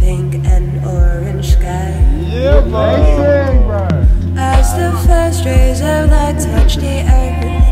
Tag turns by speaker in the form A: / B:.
A: pink and orange sky. Yeah. As the first rays of light touch the earth.